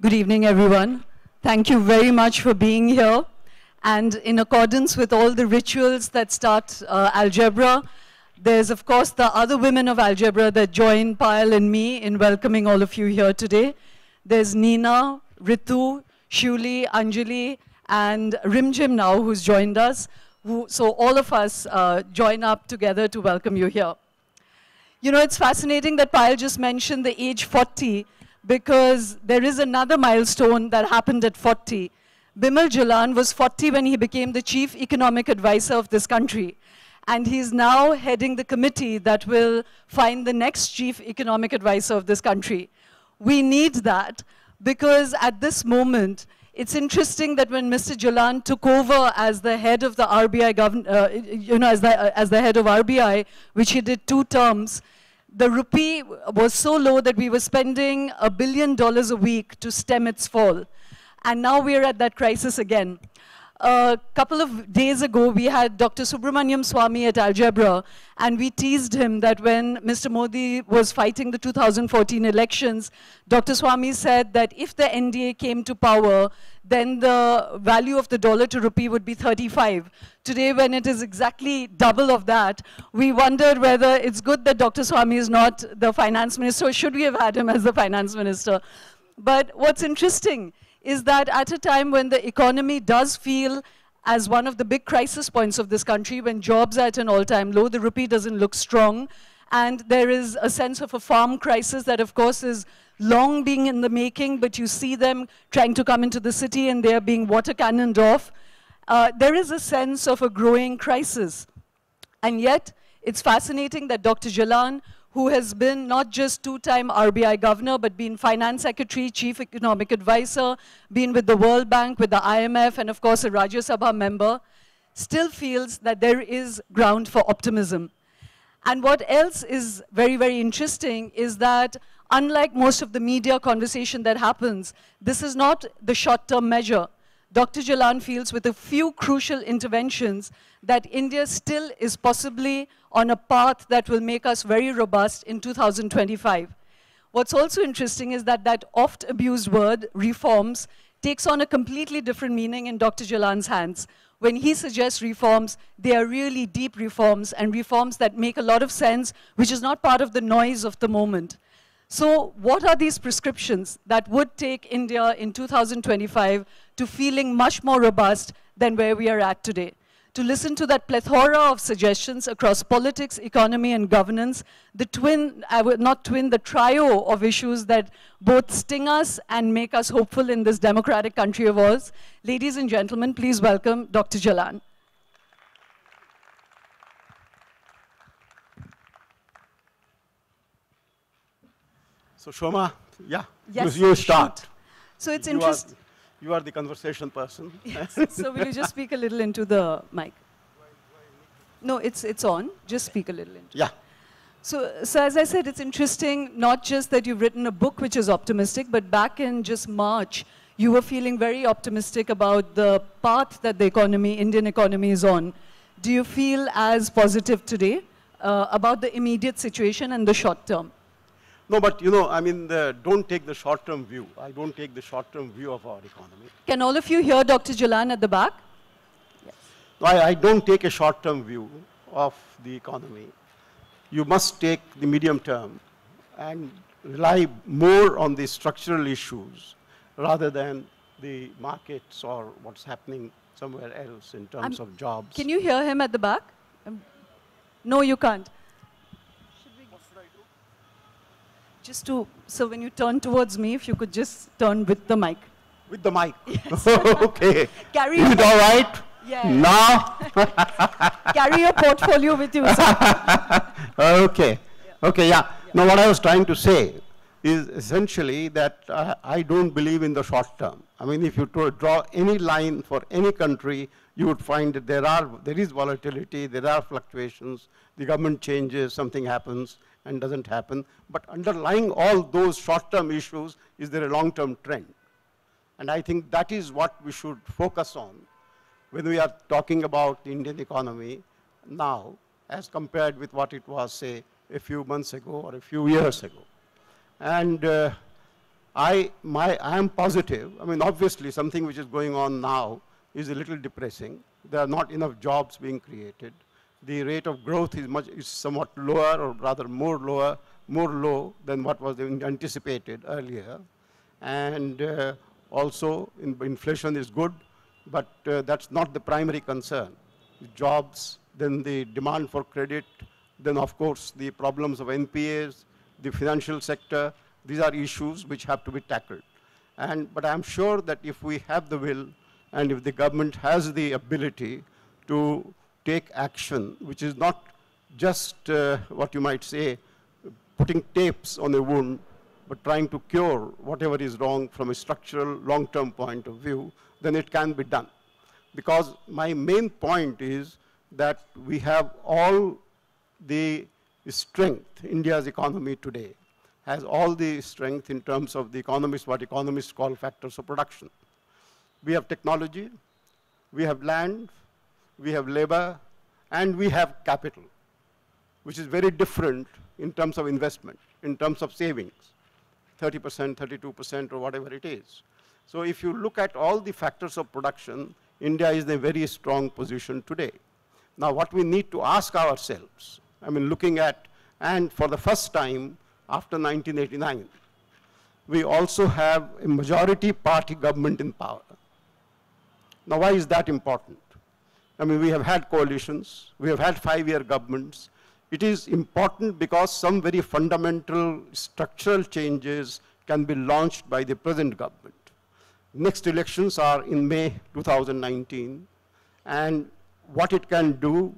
Good evening, everyone. Thank you very much for being here. And in accordance with all the rituals that start uh, algebra, there's, of course, the other women of algebra that join Payal and me in welcoming all of you here today. There's Nina, Ritu, Shuli, Anjali, and Rimjim now, who's joined us. Who, so all of us uh, join up together to welcome you here. You know, it's fascinating that Payal just mentioned the age 40 because there is another milestone that happened at 40. Bimal Jalan was 40 when he became the chief economic advisor of this country. And he's now heading the committee that will find the next chief economic advisor of this country. We need that because at this moment, it's interesting that when Mr. Jalan took over as the head of the RBI, uh, you know, as the, uh, as the head of RBI, which he did two terms, the rupee was so low that we were spending a billion dollars a week to stem its fall. And now we're at that crisis again. A couple of days ago, we had Dr. Subramanian Swamy at Algebra, and we teased him that when Mr. Modi was fighting the 2014 elections, Dr. Swamy said that if the NDA came to power, then the value of the dollar to rupee would be 35. Today, when it is exactly double of that, we wondered whether it's good that Dr. Swamy is not the finance minister, should we have had him as the finance minister? But what's interesting is that at a time when the economy does feel as one of the big crisis points of this country, when jobs are at an all-time low, the rupee doesn't look strong, and there is a sense of a farm crisis that, of course, is long being in the making, but you see them trying to come into the city and they're being water cannoned off. Uh, there is a sense of a growing crisis. And yet, it's fascinating that Dr. Jalan, who has been not just two-time RBI governor, but been finance secretary, chief economic advisor, been with the World Bank, with the IMF, and of course a Rajya Sabha member, still feels that there is ground for optimism. And what else is very, very interesting is that unlike most of the media conversation that happens, this is not the short-term measure. Dr. Jalan feels with a few crucial interventions that India still is possibly on a path that will make us very robust in 2025. What's also interesting is that that oft abused word, reforms, takes on a completely different meaning in Dr. Jalan's hands. When he suggests reforms, they are really deep reforms and reforms that make a lot of sense, which is not part of the noise of the moment. So what are these prescriptions that would take India in 2025 to feeling much more robust than where we are at today? To listen to that plethora of suggestions across politics, economy, and governance, the twin, uh, I would not twin, the trio of issues that both sting us and make us hopeful in this democratic country of ours. Ladies and gentlemen, please welcome Dr. Jalan. So Shoma, yeah, yes, you, you start. So it's interesting. You are the conversation person. Yes. so will you just speak a little into the mic? No, it's, it's on. Just speak a little into Yeah. So, so as I said, it's interesting not just that you've written a book which is optimistic, but back in just March, you were feeling very optimistic about the path that the economy, Indian economy is on. Do you feel as positive today uh, about the immediate situation and the short term? No, but you know, I mean, the, don't take the short-term view. I don't take the short-term view of our economy. Can all of you hear Dr. Jalan at the back? Yes. No, I, I don't take a short-term view of the economy. You must take the medium term and rely more on the structural issues rather than the markets or what's happening somewhere else in terms I'm, of jobs. Can you hear him at the back? Um, no, you can't. Just to, so when you turn towards me, if you could just turn with the mic. With the mic? Yes. okay. Carry Is it all right? Yeah. Now? Carry your portfolio with you, okay. Okay, yeah. yeah. Now what I was trying to say is essentially that uh, I don't believe in the short term. I mean, if you draw any line for any country, you would find that there, are, there is volatility, there are fluctuations, the government changes, something happens, and doesn't happen. But underlying all those short-term issues is there a long-term trend. And I think that is what we should focus on when we are talking about the Indian economy now as compared with what it was, say, a few months ago or a few years ago. And uh, I, my, I am positive. I mean, obviously, something which is going on now is a little depressing. There are not enough jobs being created. The rate of growth is, much, is somewhat lower, or rather more lower, more low than what was anticipated earlier. And uh, also, in, inflation is good, but uh, that's not the primary concern. Jobs, then the demand for credit, then of course the problems of NPAs, the financial sector, these are issues which have to be tackled. And, but I'm sure that if we have the will and if the government has the ability to take action, which is not just uh, what you might say, putting tapes on a wound, but trying to cure whatever is wrong from a structural long-term point of view, then it can be done. Because my main point is that we have all the strength, India's economy today has all the strength in terms of the economists, what economists call factors of production. We have technology, we have land, we have labor, and we have capital, which is very different in terms of investment, in terms of savings, 30%, 32%, or whatever it is. So if you look at all the factors of production, India is in a very strong position today. Now, what we need to ask ourselves, I mean, looking at, and for the first time after 1989, we also have a majority party government in power. Now, why is that important? I mean, we have had coalitions, we have had five-year governments. It is important because some very fundamental structural changes can be launched by the present government. Next elections are in May 2019, and what it can do,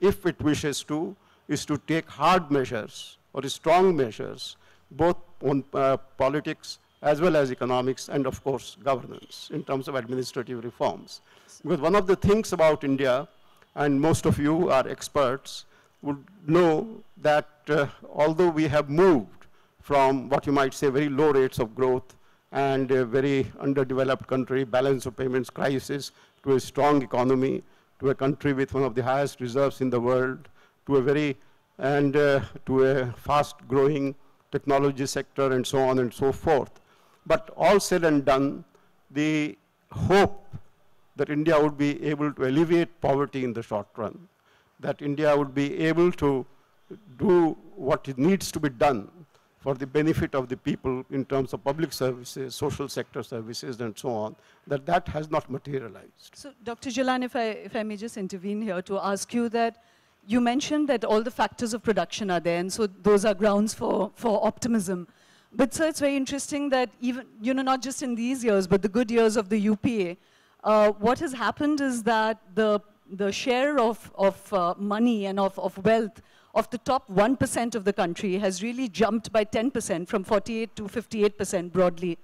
if it wishes to, is to take hard measures or strong measures, both on uh, politics as well as economics and, of course, governance in terms of administrative reforms. Because one of the things about India, and most of you are experts, would know that uh, although we have moved from what you might say very low rates of growth and a very underdeveloped country, balance of payments crisis, to a strong economy, to a country with one of the highest reserves in the world, to a very, and uh, to a fast growing technology sector and so on and so forth. But all said and done, the hope that India would be able to alleviate poverty in the short run, that India would be able to do what needs to be done for the benefit of the people in terms of public services, social sector services, and so on, that that has not materialized. So, Dr. Jalan, if I, if I may just intervene here to ask you that you mentioned that all the factors of production are there, and so those are grounds for, for optimism. But so it's very interesting that even, you know, not just in these years, but the good years of the UPA, uh, what has happened is that the, the share of, of uh, money and of, of wealth of the top 1% of the country has really jumped by 10% from 48 to 58% broadly.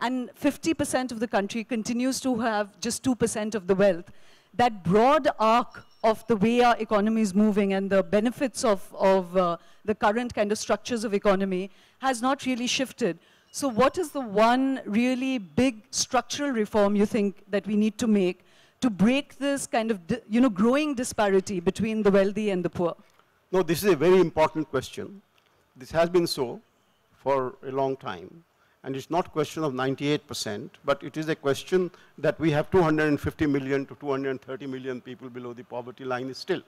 And 50% of the country continues to have just 2% of the wealth. That broad arc of the way our economy is moving and the benefits of, of uh, the current kind of structures of economy has not really shifted. So what is the one really big structural reform you think that we need to make to break this kind of, you know, growing disparity between the wealthy and the poor? No, this is a very important question. This has been so for a long time. And it's not a question of 98%, but it is a question that we have 250 million to 230 million people below the poverty line still.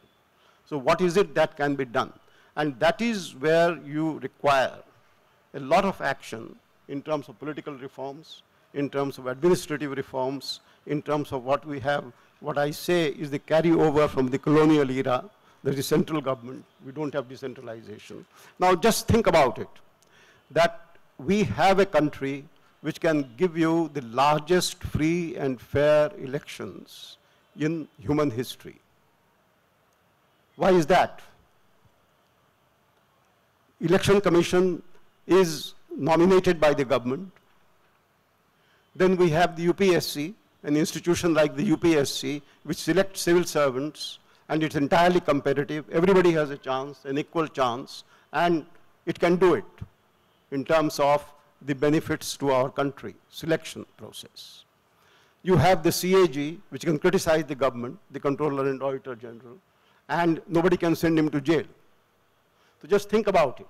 So what is it that can be done? And that is where you require a lot of action in terms of political reforms, in terms of administrative reforms, in terms of what we have, what I say is the carryover from the colonial era, there is central government. We don't have decentralization. Now just think about it, that we have a country which can give you the largest free and fair elections in human history. Why is that? Election Commission is nominated by the government. Then we have the UPSC, an institution like the UPSC, which selects civil servants and it's entirely competitive. Everybody has a chance, an equal chance, and it can do it in terms of the benefits to our country, selection process. You have the CAG, which can criticize the government, the Controller and Auditor General, and nobody can send him to jail. So just think about it,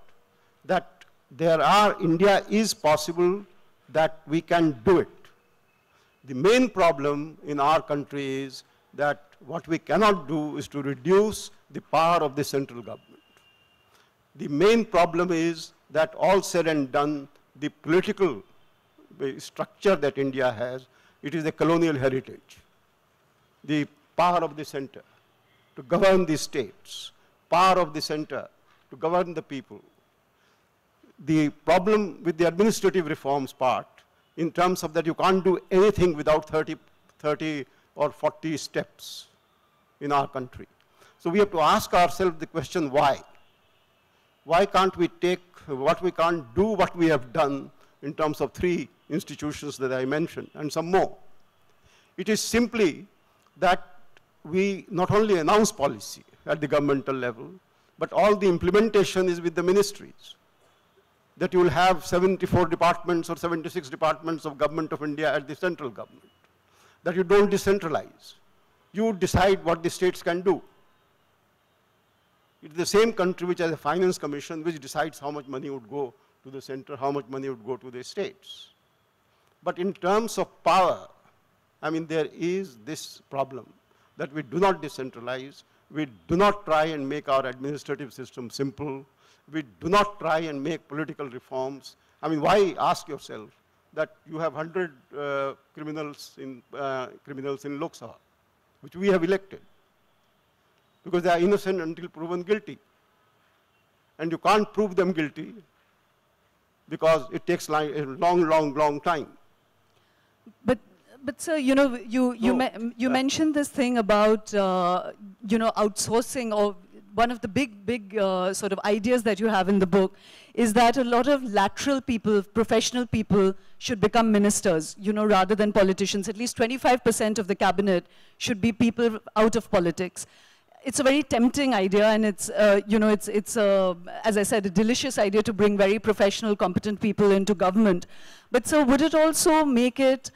that there are, India is possible that we can do it. The main problem in our country is that what we cannot do is to reduce the power of the central government. The main problem is that all said and done, the political structure that India has, it is a colonial heritage. The power of the center to govern the states, power of the center to govern the people. The problem with the administrative reforms part, in terms of that you can't do anything without 30, 30 or 40 steps in our country. So we have to ask ourselves the question why? Why can't we take what we can't do what we have done in terms of three institutions that I mentioned and some more? It is simply that we not only announce policy at the governmental level, but all the implementation is with the ministries. That you will have 74 departments or 76 departments of government of India at the central government. That you don't decentralize. You decide what the states can do. It's the same country which has a finance commission which decides how much money would go to the center, how much money would go to the states. But in terms of power, I mean, there is this problem that we do not decentralize, we do not try and make our administrative system simple, we do not try and make political reforms. I mean, why ask yourself that you have 100 uh, criminals, in, uh, criminals in Lok Sabha, which we have elected, because they are innocent until proven guilty. And you can't prove them guilty because it takes a long, long, long time. But but sir, you know, you you, no, you mentioned this thing about uh, you know outsourcing or one of the big big uh, sort of ideas that you have in the book is that a lot of lateral people, professional people, should become ministers. You know, rather than politicians. At least 25% of the cabinet should be people out of politics. It's a very tempting idea, and it's uh, you know it's it's a, as I said a delicious idea to bring very professional, competent people into government. But so would it also make it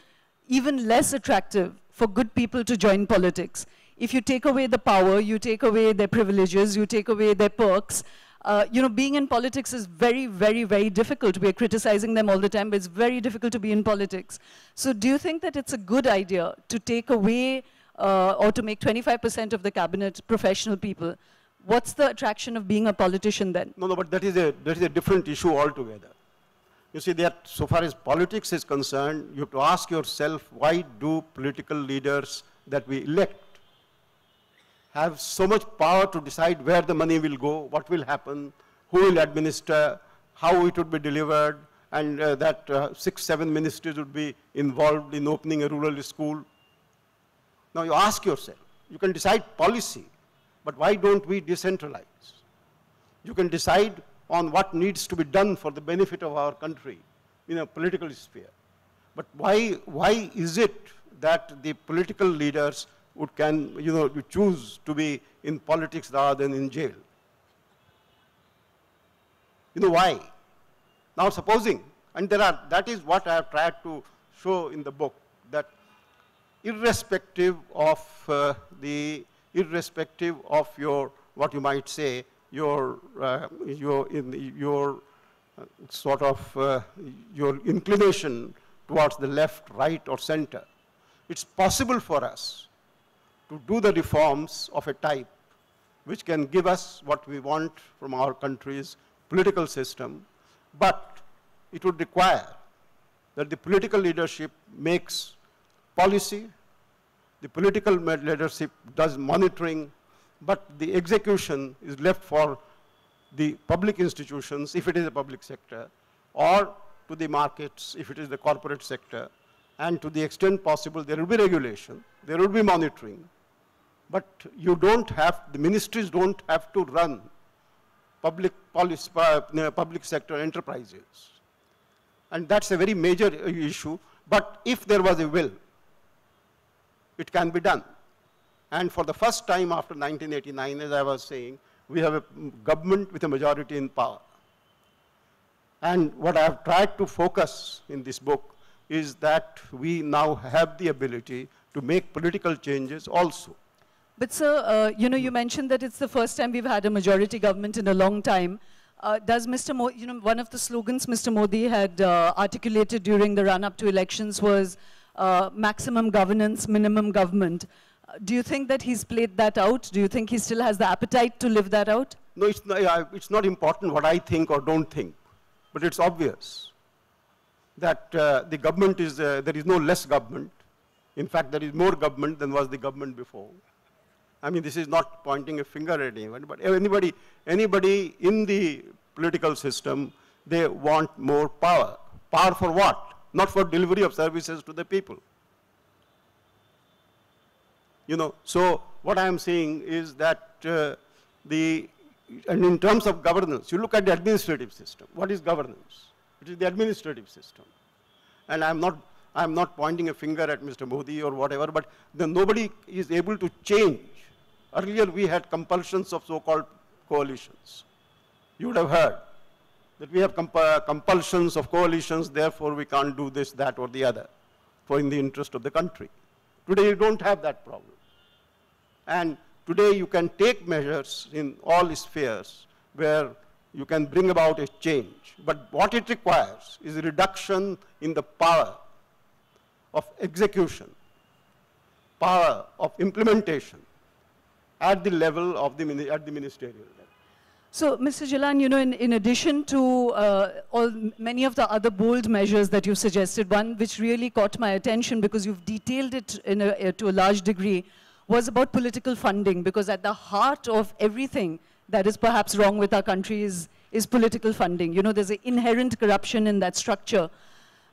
even less attractive for good people to join politics. If you take away the power, you take away their privileges, you take away their perks, uh, you know, being in politics is very, very, very difficult. We're criticizing them all the time, but it's very difficult to be in politics. So do you think that it's a good idea to take away uh, or to make 25% of the cabinet professional people? What's the attraction of being a politician then? No, no, but that is a, that is a different issue altogether. You see that so far as politics is concerned, you have to ask yourself, why do political leaders that we elect have so much power to decide where the money will go, what will happen, who will administer, how it would be delivered, and uh, that uh, six, seven ministries would be involved in opening a rural school. Now you ask yourself, you can decide policy, but why don't we decentralize? You can decide on what needs to be done for the benefit of our country in a political sphere. But why, why is it that the political leaders would can, you know, choose to be in politics rather than in jail? You know why? Now supposing, and there are, that is what I have tried to show in the book, that irrespective of uh, the, irrespective of your, what you might say, your, uh, your, in, your uh, sort of uh, your inclination towards the left, right, or center. It's possible for us to do the reforms of a type which can give us what we want from our country's political system, but it would require that the political leadership makes policy, the political leadership does monitoring, but the execution is left for the public institutions, if it is a public sector, or to the markets, if it is the corporate sector, and to the extent possible, there will be regulation, there will be monitoring, but you don't have, the ministries don't have to run public policy, uh, public sector enterprises. And that's a very major issue, but if there was a will, it can be done. And for the first time after 1989, as I was saying, we have a government with a majority in power. And what I have tried to focus in this book is that we now have the ability to make political changes also. But sir, uh, you know, you mentioned that it's the first time we've had a majority government in a long time. uh, does Mr. Modi, you know, one of the slogans Mr. Modi had uh, articulated during the run-up to elections was uh, maximum governance, minimum government. Uh, do you think that he's played that out? Do you think he still has the appetite to live that out? No, it's not, it's not important what I think or don't think, but it's obvious that uh, the government is, there is no less government. In fact, there is more government than was the government before. I mean, this is not pointing a finger at anyone, but anybody, anybody in the political system, they want more power. Power for what? Not for delivery of services to the people. You know, so what I am saying is that uh, the, and in terms of governance, you look at the administrative system. What is governance? It is the administrative system. And I'm not, I'm not pointing a finger at Mr. Modi or whatever, but then nobody is able to change Earlier we had compulsions of so-called coalitions. You would have heard that we have comp compulsions of coalitions, therefore we can't do this, that, or the other for in the interest of the country. Today you don't have that problem. And today you can take measures in all spheres where you can bring about a change. But what it requires is a reduction in the power of execution, power of implementation, at the level of the, at the ministerial level. So, Mr. Jalan, you know, in, in addition to uh, all many of the other bold measures that you suggested, one which really caught my attention because you've detailed it a, uh, to a large degree was about political funding because at the heart of everything that is perhaps wrong with our country is, is political funding. You know, there's an inherent corruption in that structure.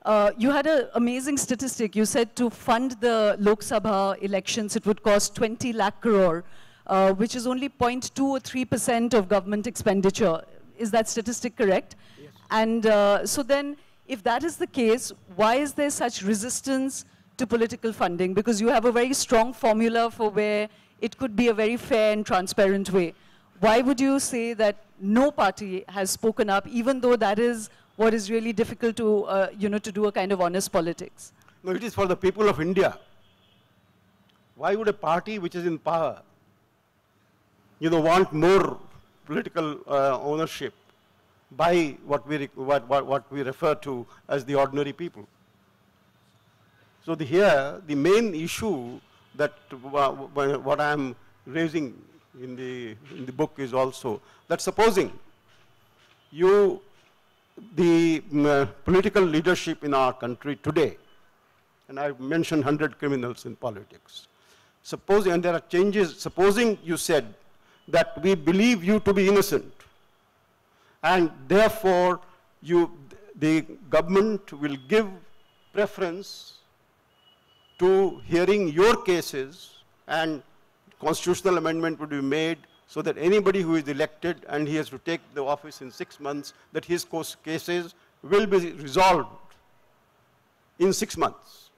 Uh, you had an amazing statistic. You said to fund the Lok Sabha elections, it would cost 20 lakh crore uh, which is only 0.2 or 3% of government expenditure. Is that statistic correct? Yes. And uh, so then, if that is the case, why is there such resistance to political funding? Because you have a very strong formula for where it could be a very fair and transparent way. Why would you say that no party has spoken up, even though that is what is really difficult to, uh, you know, to do a kind of honest politics? No, it is for the people of India. Why would a party which is in power you know, want more political uh, ownership by what we, what, what, what, we refer to as the ordinary people. So the, here, the main issue that uh, what I am raising in the, in the book is also that supposing you, the uh, political leadership in our country today, and I've mentioned 100 criminals in politics, supposing, and there are changes, supposing you said that we believe you to be innocent. And therefore, you, the government will give preference to hearing your cases and constitutional amendment would be made so that anybody who is elected and he has to take the office in six months, that his cases will be resolved in six months.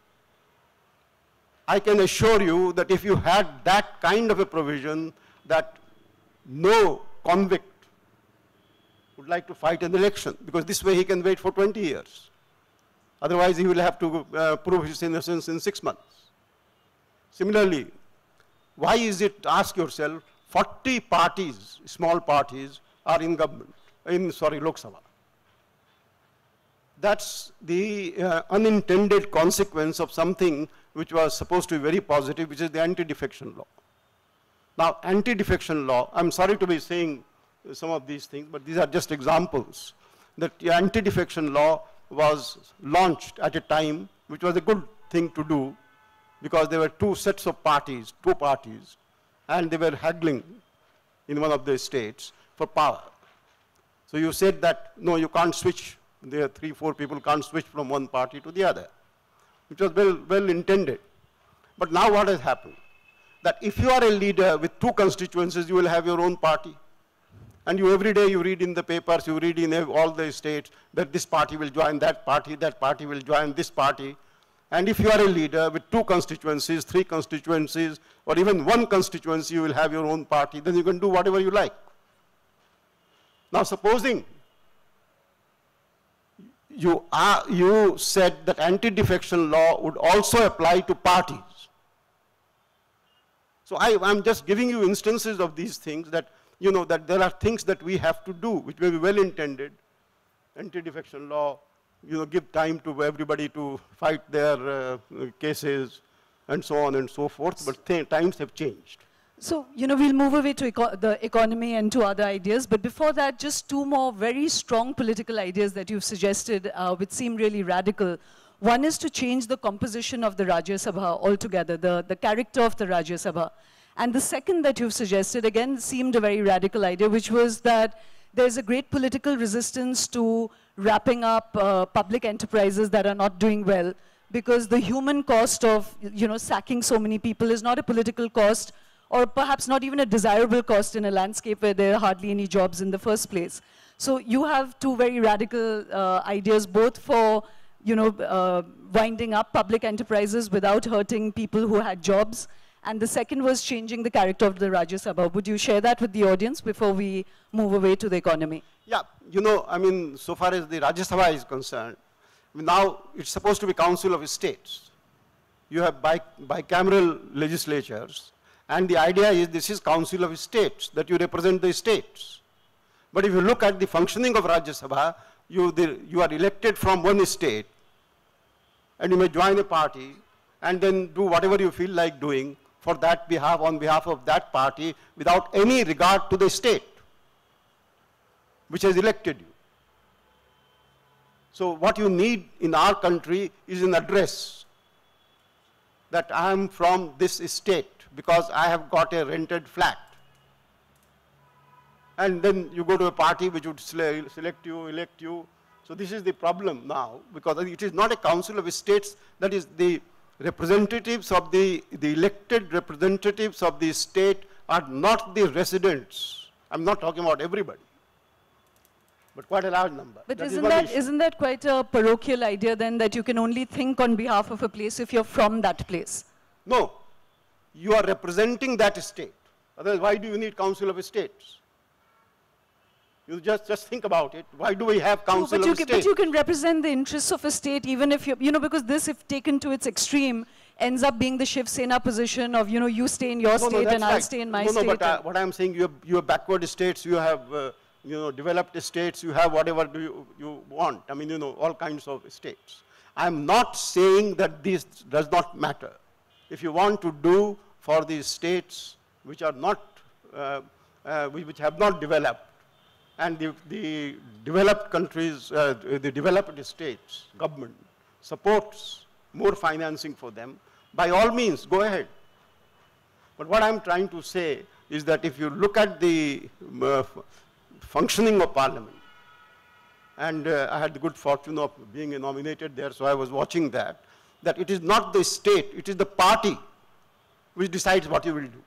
I can assure you that if you had that kind of a provision, that no convict would like to fight an election because this way he can wait for 20 years. Otherwise, he will have to uh, prove his innocence in six months. Similarly, why is it, ask yourself, 40 parties, small parties, are in government, in, sorry, Lok Sabha. That's the uh, unintended consequence of something which was supposed to be very positive, which is the anti-defection law. Now, anti-defection law, I'm sorry to be saying some of these things, but these are just examples. That anti-defection law was launched at a time which was a good thing to do because there were two sets of parties, two parties, and they were haggling in one of the states for power. So you said that, no, you can't switch. There are three, four people can't switch from one party to the other, which was well, well intended. But now what has happened? That if you are a leader with two constituencies, you will have your own party. And you every day you read in the papers, you read in all the states that this party will join that party, that party will join this party. And if you are a leader with two constituencies, three constituencies, or even one constituency, you will have your own party, then you can do whatever you like. Now supposing you, are, you said that anti-defection law would also apply to parties. So I, am just giving you instances of these things that you know, that there are things that we have to do, which may be well intended, anti-defection law, you know, give time to everybody to fight their uh, cases, and so on and so forth, but times have changed. So, you know, we'll move away to eco the economy and to other ideas, but before that, just two more very strong political ideas that you've suggested, uh, which seem really radical. One is to change the composition of the Rajya Sabha altogether, the, the character of the Rajya Sabha. And the second that you've suggested, again, seemed a very radical idea, which was that there's a great political resistance to wrapping up uh, public enterprises that are not doing well, because the human cost of, you know, sacking so many people is not a political cost, or perhaps not even a desirable cost in a landscape where there are hardly any jobs in the first place. So you have two very radical uh, ideas, both for you know, uh, winding up public enterprises without hurting people who had jobs. And the second was changing the character of the Rajya Sabha. Would you share that with the audience before we move away to the economy? Yeah, you know, I mean, so far as the Rajya Sabha is concerned, I mean, now it's supposed to be Council of States. You have bicameral legislatures and the idea is this is Council of States, that you represent the states. But if you look at the functioning of Rajya Sabha, you, the, you are elected from one state, and you may join a party, and then do whatever you feel like doing for that behalf, on behalf of that party, without any regard to the state, which has elected you. So what you need in our country is an address that I am from this state because I have got a rented flat. And then you go to a party which would select you, elect you. So this is the problem now because it is not a council of states, that is the representatives of the, the elected representatives of the state are not the residents. I'm not talking about everybody but quite a large number. But that isn't, that, isn't that quite a parochial idea then that you can only think on behalf of a place if you're from that place? No, you are representing that state. Otherwise, why do you need Council of States? You just, just think about it. Why do we have Council no, but of States? But you can represent the interests of a state even if you, you know, because this, if taken to its extreme, ends up being the Shiv Sena position of, you know, you stay in your no, state no, and right. I'll stay in my no, state. No, but uh, what I'm saying, you have, you have backward states, you have, uh, you know, developed states, you have whatever do you, you want. I mean, you know, all kinds of states. I'm not saying that this does not matter. If you want to do for these states which are not, uh, uh, which have not developed. And the, the developed countries, uh, the developed states, government supports more financing for them. By all means, go ahead. But what I'm trying to say is that if you look at the uh, functioning of parliament, and uh, I had the good fortune of being nominated there, so I was watching that, that it is not the state, it is the party which decides what you will do.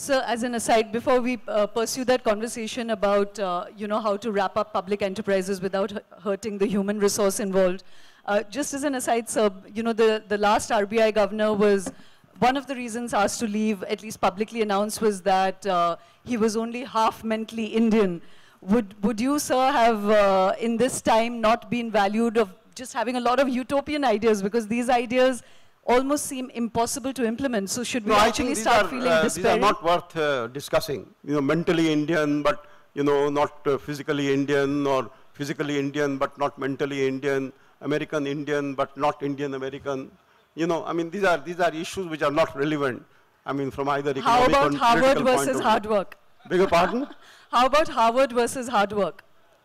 So as an aside, before we uh, pursue that conversation about, uh, you know, how to wrap up public enterprises without hurting the human resource involved, uh, just as an aside, sir, you know, the, the last RBI governor was, one of the reasons asked to leave, at least publicly announced, was that uh, he was only half mentally Indian. Would, would you, sir, have uh, in this time not been valued of just having a lot of utopian ideas because these ideas almost seem impossible to implement. So should we no, actually start are, feeling uh, despairing? These are not worth uh, discussing. You know, mentally Indian, but you know, not uh, physically Indian, or physically Indian, but not mentally Indian, American Indian, but not Indian American. You know, I mean, these are these are issues which are not relevant. I mean, from either economic How about Harvard versus hard work? Bigger pardon? How about Harvard versus hard work?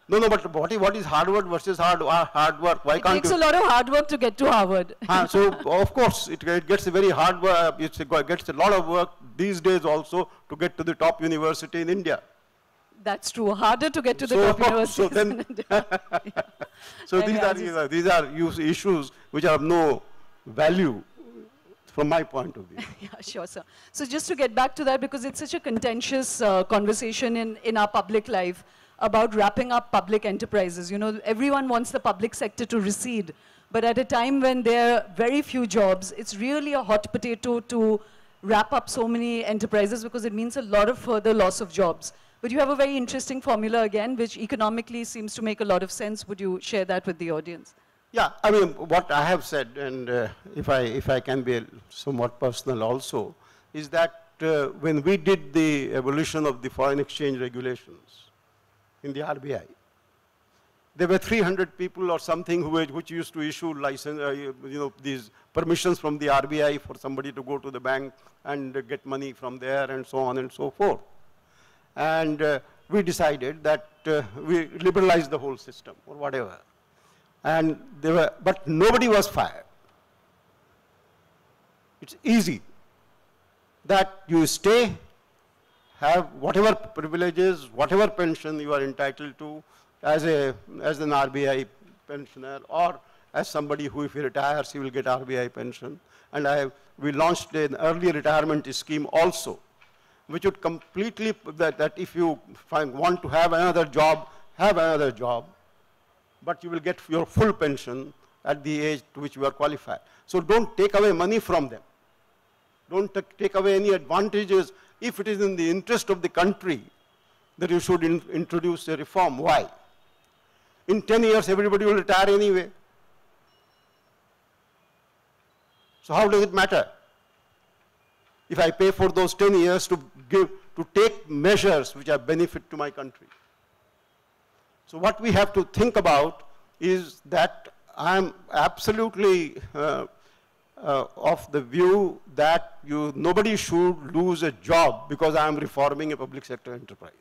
No, no, but what is, what is hard work versus hard, uh, hard work? Why it can't takes you? a lot of hard work to get to Harvard. uh, so, of course, it, it gets a very hard work, it gets a lot of work these days also to get to the top university in India. That's true. Harder to get to the so, top university so then, in India. yeah. So these are, these are, these are issues which have no value from my point of view. yeah, sure, sir. So just to get back to that, because it's such a contentious uh, conversation in, in our public life, about wrapping up public enterprises. You know, everyone wants the public sector to recede. But at a time when there are very few jobs, it's really a hot potato to wrap up so many enterprises because it means a lot of further loss of jobs. But you have a very interesting formula again, which economically seems to make a lot of sense. Would you share that with the audience? Yeah, I mean, what I have said, and uh, if, I, if I can be somewhat personal also, is that uh, when we did the evolution of the foreign exchange regulations in the RBI, there were 300 people or something who which used to issue license, uh, you know, these permissions from the RBI for somebody to go to the bank and get money from there and so on and so forth. And uh, we decided that uh, we liberalized the whole system or whatever. And they were, but nobody was fired. It's easy that you stay, have whatever privileges, whatever pension you are entitled to, as, a, as an RBI pensioner or as somebody who if he retires, he will get RBI pension. And I, we launched an early retirement scheme also, which would completely, that, that if you find, want to have another job, have another job, but you will get your full pension at the age to which you are qualified. So don't take away money from them. Don't take away any advantages if it is in the interest of the country that you should in introduce a reform. Why? In 10 years, everybody will retire anyway. So how does it matter? If I pay for those 10 years to give, to take measures which are benefit to my country. So what we have to think about is that I'm absolutely uh, uh, of the view that you, nobody should lose a job because I am reforming a public sector enterprise.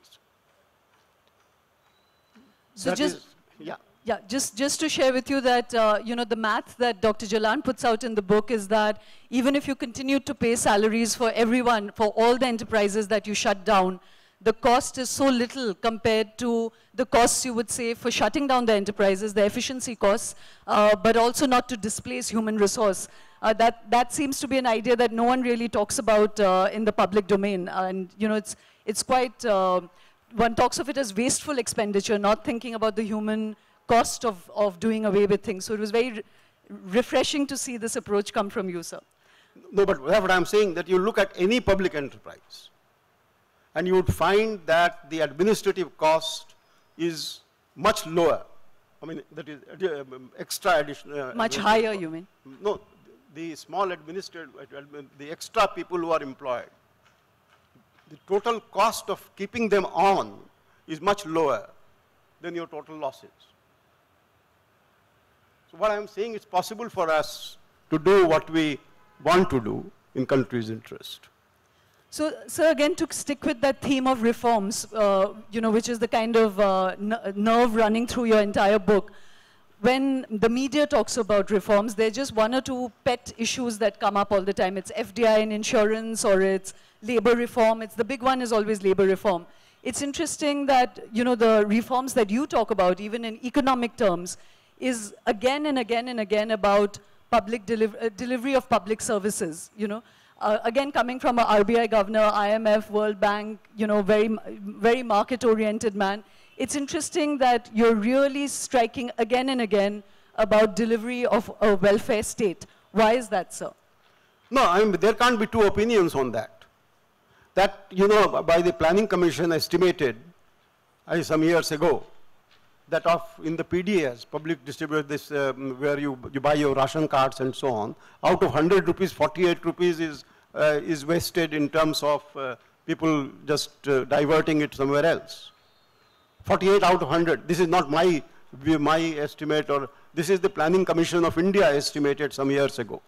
So That just, is- yeah. Yeah, just, just to share with you that, uh, you know, the math that Dr. Jalan puts out in the book is that even if you continue to pay salaries for everyone, for all the enterprises that you shut down, the cost is so little compared to the costs you would save for shutting down the enterprises, the efficiency costs, uh, but also not to displace human resource. Uh, that, that seems to be an idea that no one really talks about uh, in the public domain. And, you know, it's, it's quite, uh, one talks of it as wasteful expenditure, not thinking about the human cost of, of doing away with things. So it was very re refreshing to see this approach come from you, sir. No, but that's what I'm saying, that you look at any public enterprise, and you would find that the administrative cost is much lower. I mean, that is uh, extra additional. uh, Much higher, cost. you mean? No, the small administrative, the extra people who are employed, the total cost of keeping them on is much lower than your total losses. So what I'm saying, is possible for us to do what we want to do in country's interest. So, so again, to stick with that theme of reforms, uh, you know, which is the kind of uh, nerve running through your entire book, when the media talks about reforms, there are just one or two pet issues that come up all the time. It's FDI and insurance, or it's labor reform. It's the big one is always labor reform. It's interesting that you know the reforms that you talk about, even in economic terms, is again and again and again about public deliv uh, delivery of public services. You know, uh, again coming from a RBI governor, IMF, World Bank, you know, very very market-oriented man. It's interesting that you're really striking again and again about delivery of a welfare state. Why is that, sir? No, I mean, there can't be two opinions on that. That, you know, by the Planning Commission estimated some years ago, that of in the PDS, public distribute this, um, where you, you buy your ration cards and so on, out of 100 rupees, 48 rupees is, uh, is wasted in terms of uh, people just uh, diverting it somewhere else. 48 out of 100. This is not my, my estimate or this is the Planning Commission of India estimated some years ago.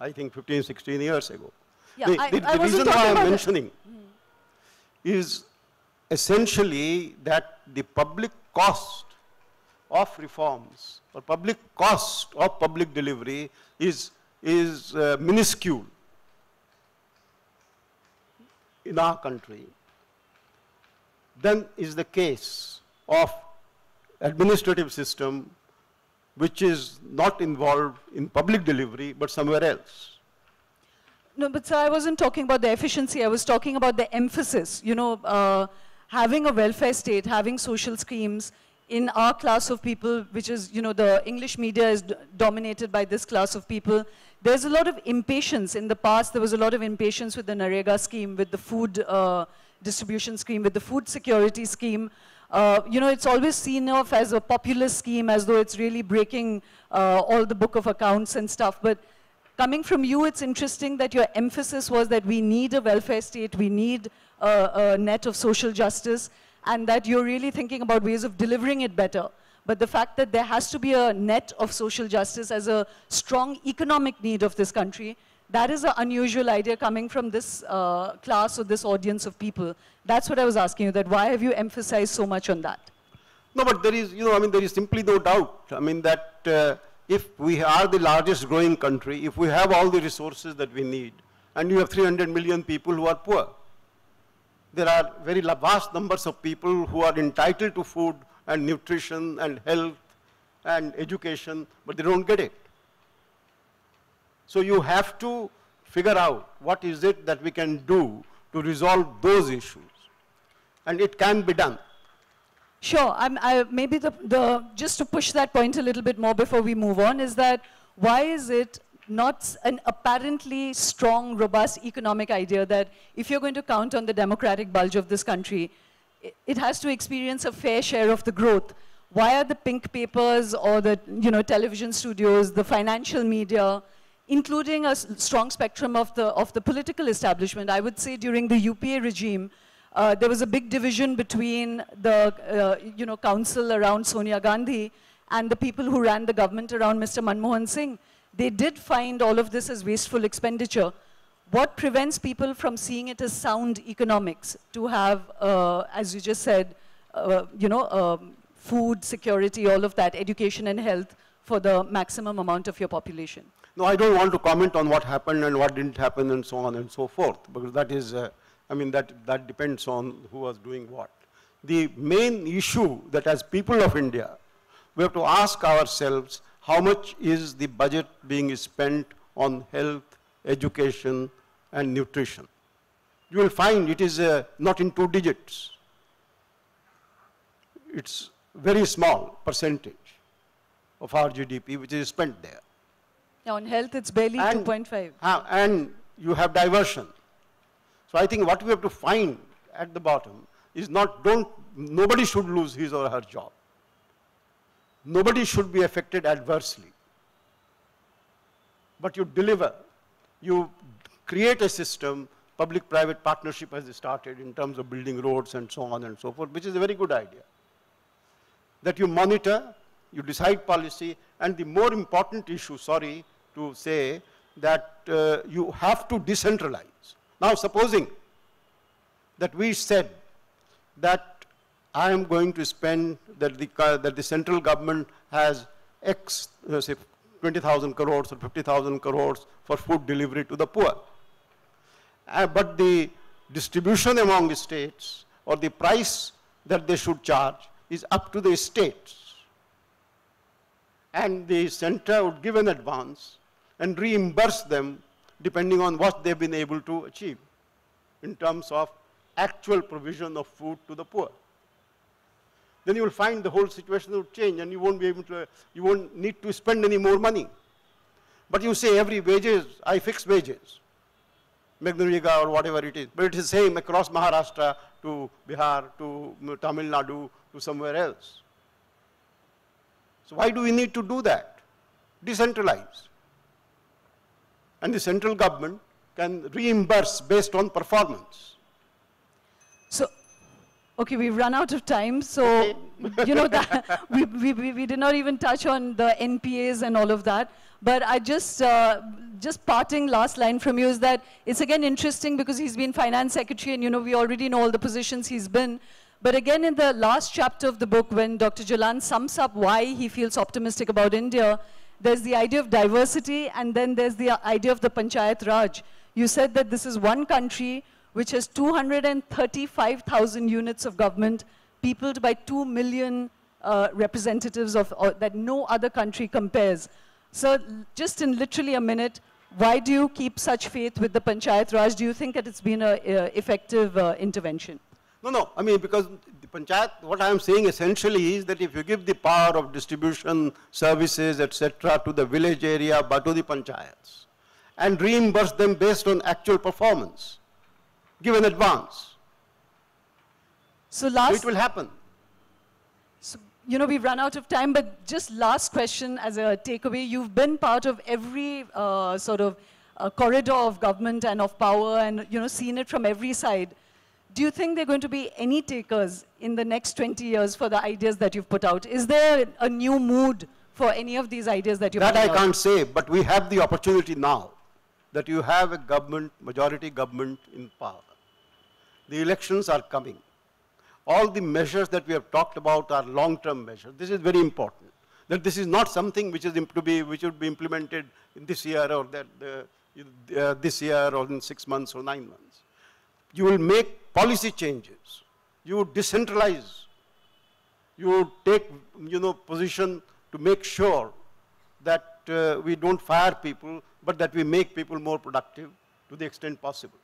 I think 15, 16 years ago. Yeah, the I- the- I the reason why I'm mentioning is essentially that the public cost of reforms or public cost of public delivery is, is uh, minuscule in our country than is the case of administrative system which is not involved in public delivery but somewhere else. No, but sir, I wasn't talking about the efficiency. I was talking about the emphasis. You know, uh, having a welfare state, having social schemes in our class of people, which is, you know, the English media is dominated by this class of people. There's a lot of impatience. In the past, there was a lot of impatience with the NREGA scheme, with the food uh, distribution scheme, with the food security scheme. Uh, you know, it's always seen of as a populist scheme, as though it's really breaking uh, all the book of accounts and stuff. But coming from you, it's interesting that your emphasis was that we need a welfare state, we need a, a net of social justice, and that you're really thinking about ways of delivering it better. But the fact that there has to be a net of social justice as a strong economic need of this country, that is an unusual idea coming from this uh, class or this audience of people. That's what I was asking you, that why have you emphasized so much on that? No, but there is, you know, I mean, there is simply no doubt. I mean, that uh, if we are the largest growing country, if we have all the resources that we need, and you have 300 million people who are poor, there are very vast numbers of people who are entitled to food and nutrition and health and education, but they don't get it. So you have to figure out what is it that we can do to resolve those issues. And it can be done. Sure. I, maybe the, the, just to push that point a little bit more before we move on is that why is it not an apparently strong, robust economic idea that if you're going to count on the democratic bulge of this country, it, it has to experience a fair share of the growth. Why are the pink papers or the you know, television studios, the financial media, including a strong spectrum of the, of the political establishment? I would say during the UPA regime, uh, there was a big division between the uh, you know, council around Sonia Gandhi and the people who ran the government around Mr. Manmohan Singh. They did find all of this as wasteful expenditure. What prevents people from seeing it as sound economics to have, uh, as you just said, uh, you know, um, food security, all of that, education and health for the maximum amount of your population? No, I don't want to comment on what happened and what didn't happen and so on and so forth, because that is, uh, I mean, that, that depends on who was doing what. The main issue that as people of India, we have to ask ourselves how much is the budget being spent on health, education, and nutrition. You will find it is uh, not in two digits. It's very small percentage of our GDP which is spent there. Yeah, on health, it's barely 2.5. Uh, and you have diversion. So I think what we have to find at the bottom is not, don't, nobody should lose his or her job nobody should be affected adversely. But you deliver, you create a system, public-private partnership has started in terms of building roads and so on and so forth, which is a very good idea. That you monitor, you decide policy, and the more important issue, sorry to say, that uh, you have to decentralize. Now, supposing that we said that I am going to spend, that the, that the central government has X, uh, say 20,000 crores or 50,000 crores for food delivery to the poor. Uh, but the distribution among the states or the price that they should charge is up to the states. And the center would give an advance and reimburse them depending on what they've been able to achieve in terms of actual provision of food to the poor then you will find the whole situation will change and you won't be able to, you won't need to spend any more money. But you say every wages, I fix wages, MGNREGA or whatever it is. But it is the same across Maharashtra to Bihar to Tamil Nadu to somewhere else. So why do we need to do that? Decentralize. And the central government can reimburse based on performance. So Okay, we've run out of time, so you know that we, we, we did not even touch on the NPAs and all of that. But I just, uh, just parting last line from you is that it's again interesting because he's been finance secretary and you know we already know all the positions he's been. But again, in the last chapter of the book, when Dr. Jalan sums up why he feels optimistic about India, there's the idea of diversity and then there's the idea of the Panchayat Raj. You said that this is one country which has 235,000 units of government, peopled by 2 million uh, representatives of, uh, that no other country compares. So just in literally a minute, why do you keep such faith with the Panchayat Raj? Do you think that it's been an effective uh, intervention? No, no. I mean, because the Panchayat, what I am saying essentially is that if you give the power of distribution, services, etc., to the village area, but to the Panchayats, and reimburse them based on actual performance, give an advance. So last... So it will happen. So you know, we've run out of time, but just last question as a takeaway. You've been part of every uh, sort of uh, corridor of government and of power and, you know, seen it from every side. Do you think there are going to be any takers in the next 20 years for the ideas that you've put out? Is there a new mood for any of these ideas that you're That I out? can't say, but we have the opportunity now that you have a government, majority government in power. The elections are coming. All the measures that we have talked about are long-term measures. This is very important. That this is not something which is to be, which would be implemented in this year or that, uh, uh, this year or in six months or nine months. You will make policy changes. You would decentralize you would take, you know, position to make sure that uh, we don't fire people, but that we make people more productive to the extent possible.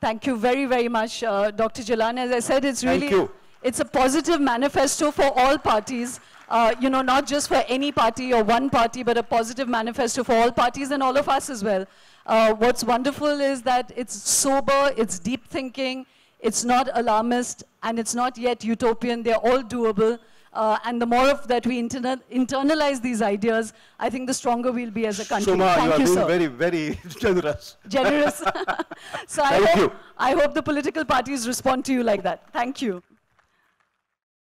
Thank you very, very much, uh, Dr. Jalan. As I said, it's Thank really, you. it's a positive manifesto for all parties. Uh, you know, not just for any party or one party, but a positive manifesto for all parties and all of us as well. Uh, what's wonderful is that it's sober, it's deep thinking, it's not alarmist, and it's not yet utopian. They're all doable. Uh, and the more of that we interna- internalize these ideas, I think the stronger we'll be as a country. Shoma, Thank you are you, being sir. very, very generous. Generous. so I Thank hope, you. I hope the political parties respond to you like that. Thank you.